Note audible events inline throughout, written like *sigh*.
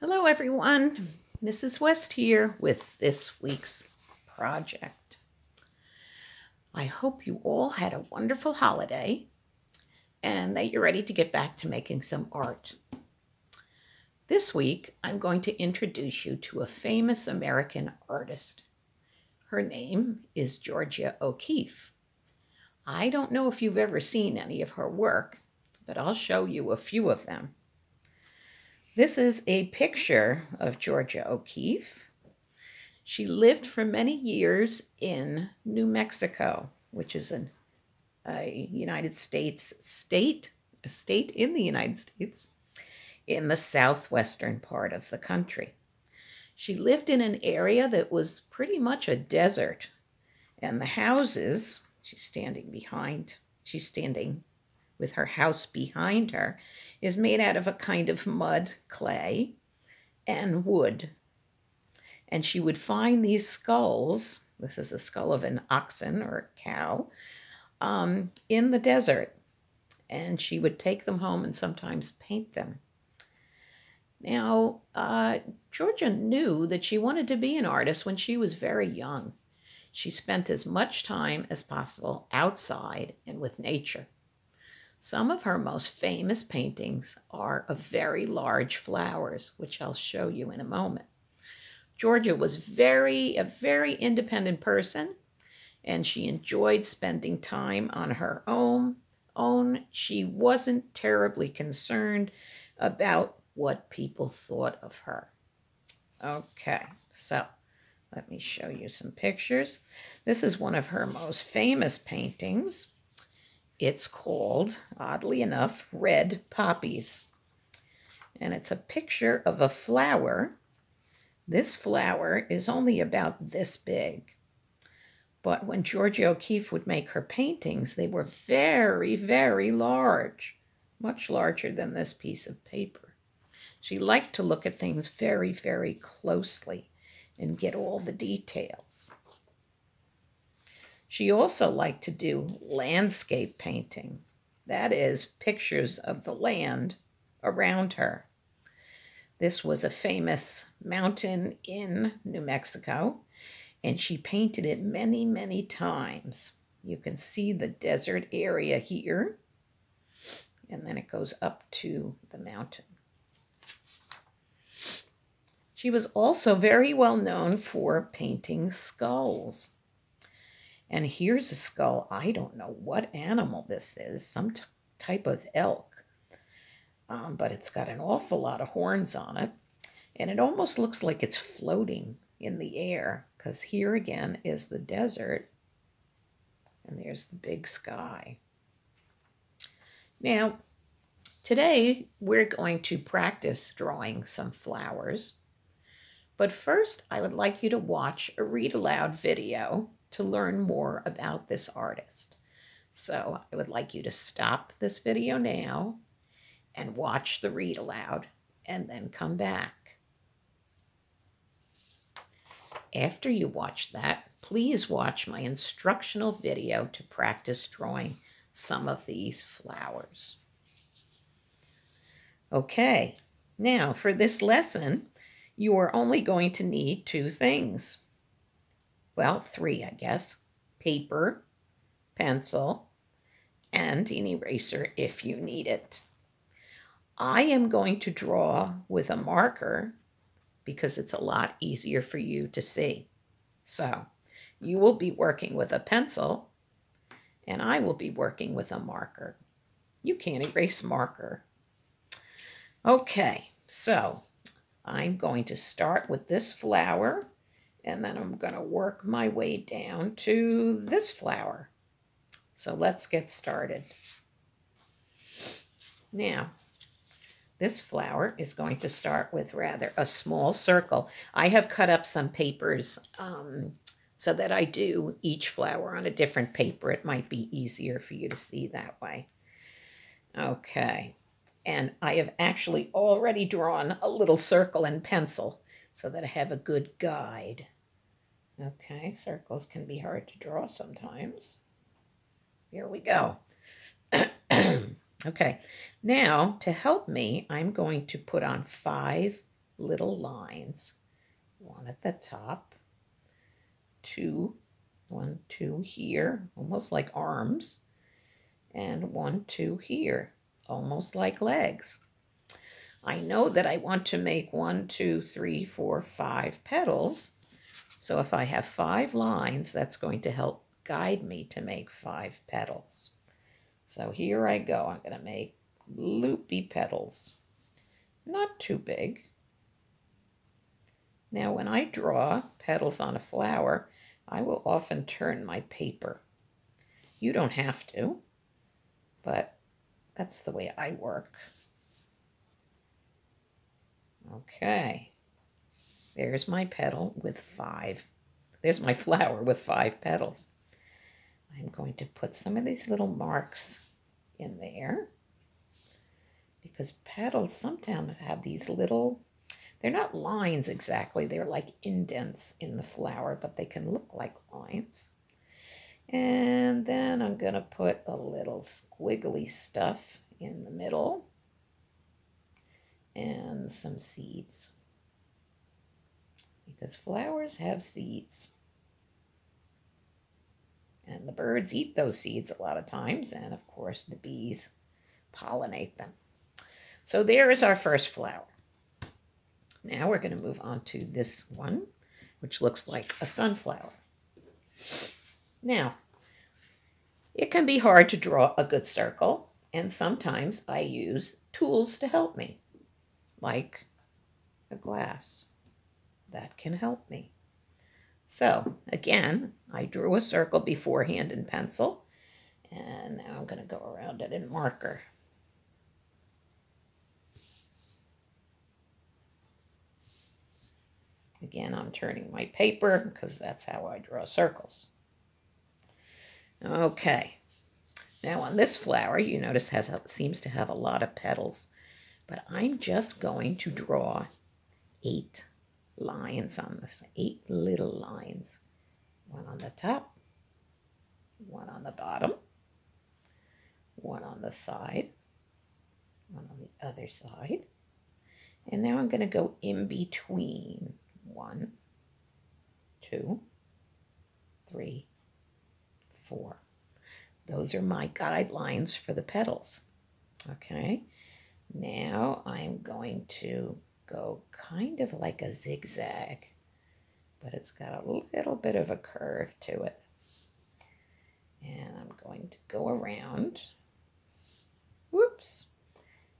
Hello, everyone. Mrs. West here with this week's project. I hope you all had a wonderful holiday and that you're ready to get back to making some art. This week, I'm going to introduce you to a famous American artist. Her name is Georgia O'Keeffe. I don't know if you've ever seen any of her work, but I'll show you a few of them. This is a picture of Georgia O'Keeffe. She lived for many years in New Mexico, which is an, a United States state, a state in the United States, in the southwestern part of the country. She lived in an area that was pretty much a desert, and the houses, she's standing behind, she's standing with her house behind her, is made out of a kind of mud, clay, and wood. And she would find these skulls, this is a skull of an oxen or a cow, um, in the desert. And she would take them home and sometimes paint them. Now, uh, Georgia knew that she wanted to be an artist when she was very young. She spent as much time as possible outside and with nature. Some of her most famous paintings are of very large flowers, which I'll show you in a moment. Georgia was very a very independent person and she enjoyed spending time on her own. Own, she wasn't terribly concerned about what people thought of her. Okay, so let me show you some pictures. This is one of her most famous paintings. It's called, oddly enough, Red Poppies. And it's a picture of a flower. This flower is only about this big. But when Georgia O'Keeffe would make her paintings, they were very, very large, much larger than this piece of paper. She liked to look at things very, very closely and get all the details. She also liked to do landscape painting, that is, pictures of the land around her. This was a famous mountain in New Mexico, and she painted it many, many times. You can see the desert area here, and then it goes up to the mountain. She was also very well known for painting skulls. And here's a skull. I don't know what animal this is, some type of elk. Um, but it's got an awful lot of horns on it. And it almost looks like it's floating in the air because here again is the desert and there's the big sky. Now, today we're going to practice drawing some flowers. But first, I would like you to watch a read aloud video to learn more about this artist. So I would like you to stop this video now and watch the read aloud and then come back. After you watch that, please watch my instructional video to practice drawing some of these flowers. Okay, now for this lesson, you are only going to need two things well, three, I guess paper, pencil, and an eraser if you need it. I am going to draw with a marker because it's a lot easier for you to see. So you will be working with a pencil and I will be working with a marker. You can't erase marker. Okay, so I'm going to start with this flower and then I'm going to work my way down to this flower. So let's get started. Now, this flower is going to start with rather a small circle. I have cut up some papers um, so that I do each flower on a different paper. It might be easier for you to see that way. Okay, and I have actually already drawn a little circle in pencil so that I have a good guide. Okay, circles can be hard to draw sometimes. Here we go. *clears throat* okay, now to help me, I'm going to put on five little lines. One at the top, two, one, two here, almost like arms, and one, two here, almost like legs. I know that I want to make one, two, three, four, five petals. So if I have five lines, that's going to help guide me to make five petals. So here I go. I'm going to make loopy petals. Not too big. Now when I draw petals on a flower, I will often turn my paper. You don't have to, but that's the way I work. Okay, there's my petal with five. There's my *laughs* flower with five petals. I'm going to put some of these little marks in there because petals sometimes have these little, they're not lines exactly, they're like indents in the flower, but they can look like lines. And then I'm going to put a little squiggly stuff in the middle and some seeds because flowers have seeds. And the birds eat those seeds a lot of times, and of course, the bees pollinate them. So there is our first flower. Now we're going to move on to this one, which looks like a sunflower. Now, it can be hard to draw a good circle, and sometimes I use tools to help me, like a glass. That can help me. So, again, I drew a circle beforehand in pencil, and now I'm going to go around it in marker. Again, I'm turning my paper because that's how I draw circles. Okay. Now on this flower, you notice has a, seems to have a lot of petals, but I'm just going to draw eight lines on this, eight little lines. One on the top, one on the bottom, one on the side, one on the other side. And now I'm going to go in between one, two, three, four. Those are my guidelines for the petals. Okay, now I'm going to go kind of like a zigzag, but it's got a little bit of a curve to it. And I'm going to go around. Whoops,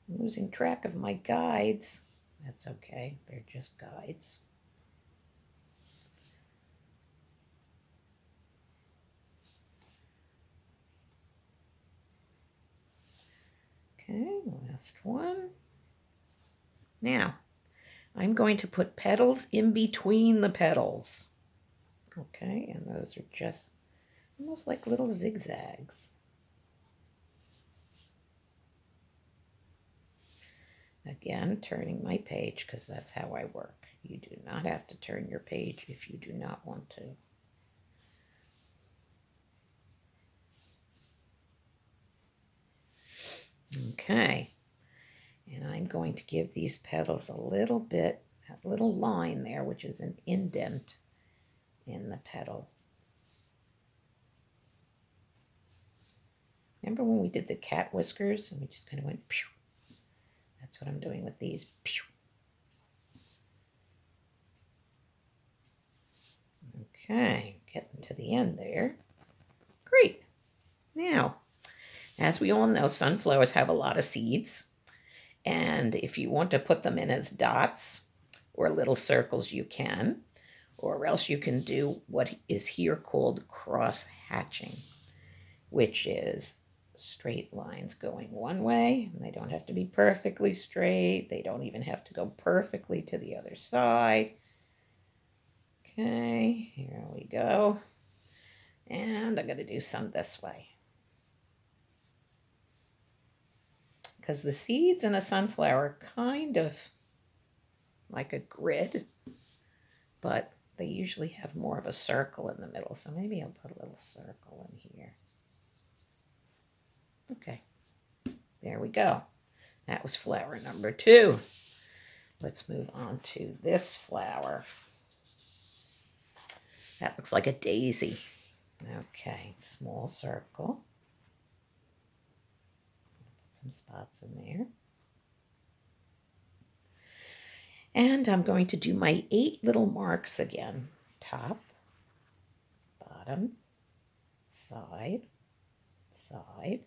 I'm losing track of my guides. That's okay, they're just guides. Okay, last one. Now, I'm going to put petals in between the petals. Okay, and those are just almost like little zigzags. Again, turning my page because that's how I work. You do not have to turn your page if you do not want to. Okay. And I'm going to give these petals a little bit, that little line there, which is an indent in the petal. Remember when we did the cat whiskers and we just kind of went, Pew. that's what I'm doing with these. Pew. Okay, getting to the end there. Great. Now, as we all know, sunflowers have a lot of seeds. And if you want to put them in as dots or little circles, you can. Or else you can do what is here called cross hatching, which is straight lines going one way. They don't have to be perfectly straight. They don't even have to go perfectly to the other side. Okay, here we go. And I'm going to do some this way. Because the seeds in a sunflower kind of like a grid, but they usually have more of a circle in the middle. So maybe I'll put a little circle in here. Okay, there we go. That was flower number two. let's move on to this flower. That looks like a daisy. Okay, small circle. Some spots in there. And I'm going to do my eight little marks again. Top, bottom, side, side,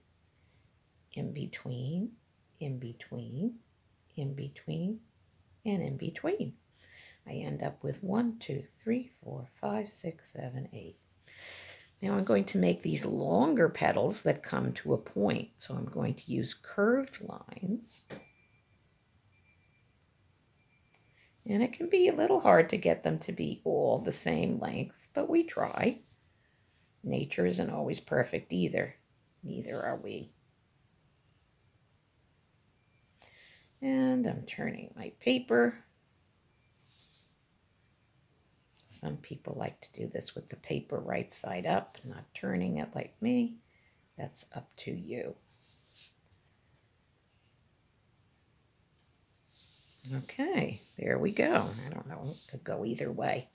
in between, in between, in between, and in between. I end up with one, two, three, four, five, six, seven, eight. Now I'm going to make these longer petals that come to a point. So I'm going to use curved lines. And it can be a little hard to get them to be all the same length, but we try. Nature isn't always perfect either. Neither are we. And I'm turning my paper. Some people like to do this with the paper right side up, not turning it like me. That's up to you. Okay, there we go. I don't know, it could go either way.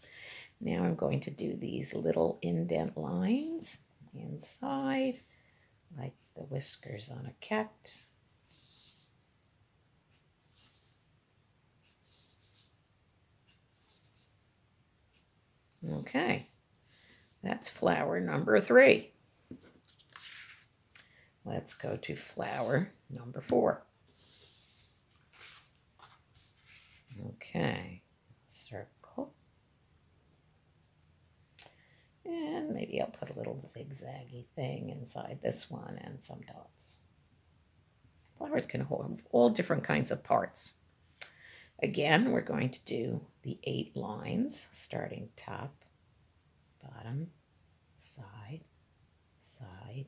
Now I'm going to do these little indent lines inside, like the whiskers on a cat. Okay, that's flower number three. Let's go to flower number four. Okay, circle. And maybe I'll put a little zigzaggy thing inside this one and some dots. Flowers can hold all different kinds of parts. Again, we're going to do the eight lines, starting top, bottom, side, side,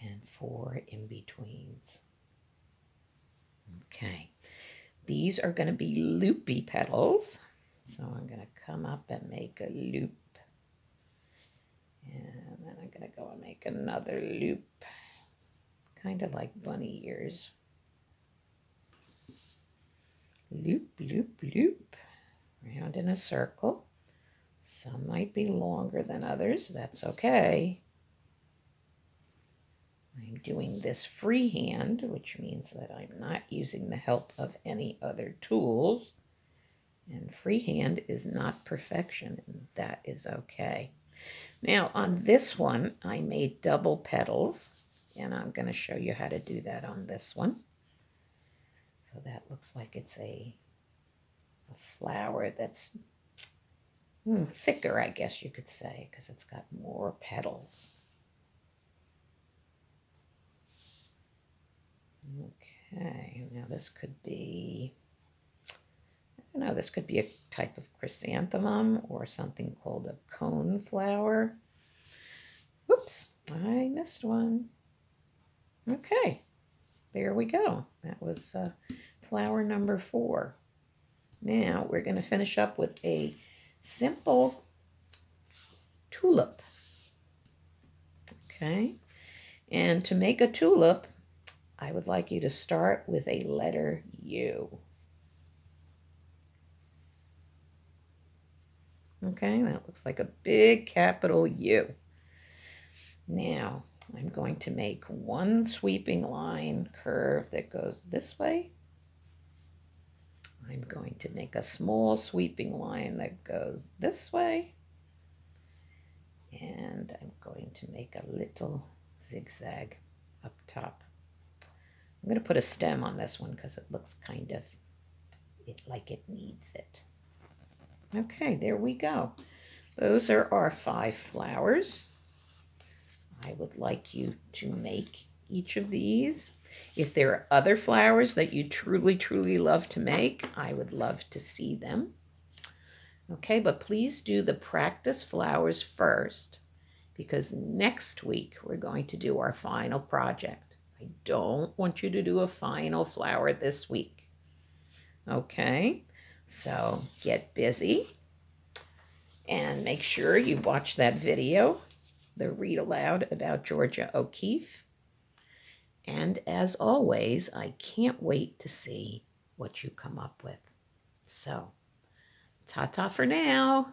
and four in-betweens. Okay. These are going to be loopy petals. So I'm going to come up and make a loop. And then I'm going to go and make another loop. Kind of like bunny ears. Loop, loop, loop. Round in a circle. Some might be longer than others. That's okay. I'm doing this freehand, which means that I'm not using the help of any other tools. And freehand is not perfection, and that is okay. Now, on this one, I made double petals, and I'm going to show you how to do that on this one. So that looks like it's a, a flower that's hmm, thicker, I guess you could say, because it's got more petals. Okay, now this could be, I don't know, this could be a type of chrysanthemum or something called a cone flower. Whoops, I missed one. Okay, there we go. That was uh, flower number four. Now we're going to finish up with a simple tulip. Okay, and to make a tulip, I would like you to start with a letter U. Okay, that looks like a big capital U. Now, I'm going to make one sweeping line curve that goes this way. I'm going to make a small sweeping line that goes this way. And I'm going to make a little zigzag up top. I'm going to put a stem on this one because it looks kind of it like it needs it. Okay, there we go. Those are our five flowers. I would like you to make each of these. If there are other flowers that you truly, truly love to make, I would love to see them. Okay, but please do the practice flowers first because next week we're going to do our final project. I don't want you to do a final flower this week. Okay, so get busy and make sure you watch that video, the read aloud about Georgia O'Keeffe. And as always, I can't wait to see what you come up with. So, ta ta for now.